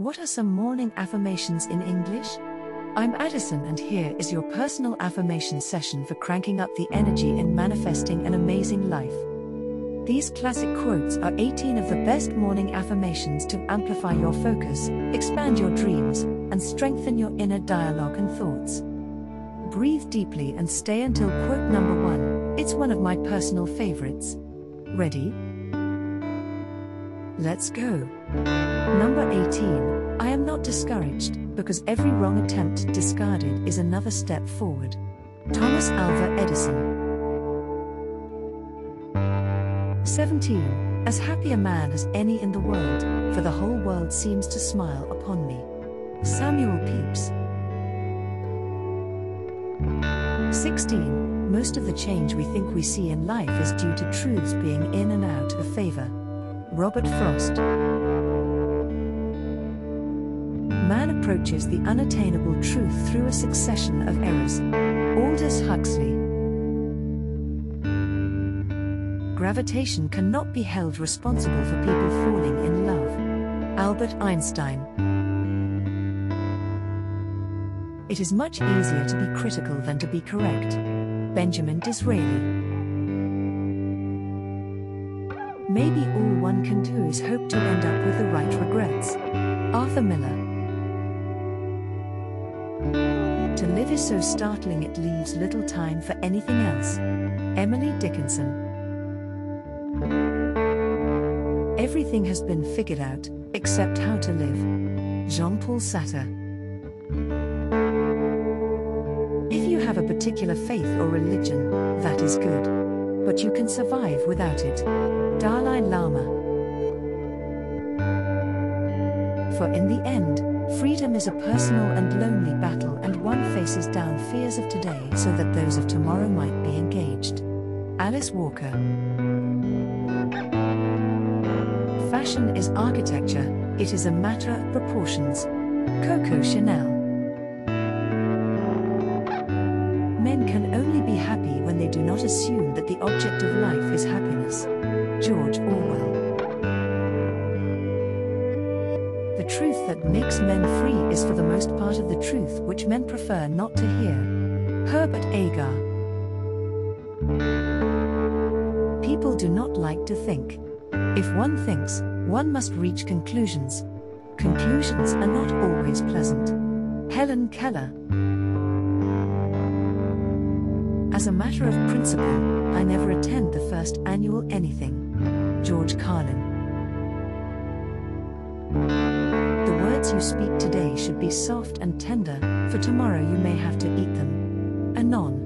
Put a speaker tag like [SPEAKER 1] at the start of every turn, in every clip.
[SPEAKER 1] What are some morning affirmations in English? I'm Addison, and here is your personal affirmation session for cranking up the energy in manifesting an amazing life. These classic quotes are 18 of the best morning affirmations to amplify your focus, expand your dreams, and strengthen your inner dialogue and thoughts. Breathe deeply and stay until quote number one. It's one of my personal favorites. Ready? Let's go. Number 18 I am not discouraged, because every wrong attempt discarded is another step forward. Thomas Alva Edison. 17 As happy a man as any in the world, for the whole world seems to smile upon me. Samuel Pepys. 16 Most of the change we think we see in life is due to truths being in and out of favor. Robert Frost. Approaches the unattainable truth through a succession of errors. Aldous Huxley. Gravitation cannot be held responsible for people falling in love. Albert Einstein. It is much easier to be critical than to be correct. Benjamin Disraeli. Maybe all one can do is hope to end up with the right regrets. Arthur Miller. To live is so startling it leaves little time for anything else. Emily Dickinson. Everything has been figured out, except how to live. Jean Paul Sartre. If you have a particular faith or religion, that is good. But you can survive without it. Dalai Lama. For in the end, freedom is a personal and lonely battle, and one faces down fears of today so that those of tomorrow might be engaged. Alice Walker. Fashion is architecture, it is a matter of proportions. Coco Chanel. Men can only be happy when they do not assume that the object of life is happiness. George Orwell. Truth that makes men free is for the most part of the truth which men prefer not to hear. Herbert Agar. People do not like to think. If one thinks, one must reach conclusions. Conclusions are not always pleasant. Helen Keller. As a matter of principle, I never attend the first annual anything. George Carlin. Words you speak today should be soft and tender, for tomorrow you may have to eat them. Anon.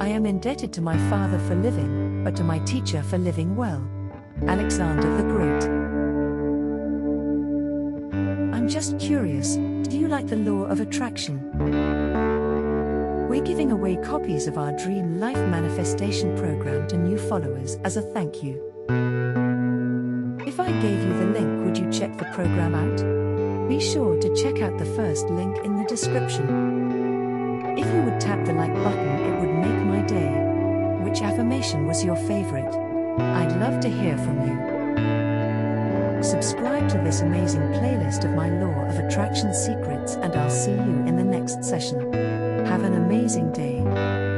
[SPEAKER 1] I am indebted to my father for living, but to my teacher for living well. Alexander the Great. I'm just curious do you like the law of attraction? We're giving away copies of our Dream Life Manifestation program to new followers as a thank you. I gave you the link, would you check the program out? Be sure to check out the first link in the description. If you would tap the like button, it would make my day. Which affirmation was your favorite? I'd love to hear from you. Subscribe to this amazing playlist of my Law of Attraction secrets, and I'll see you in the next session. Have an amazing day.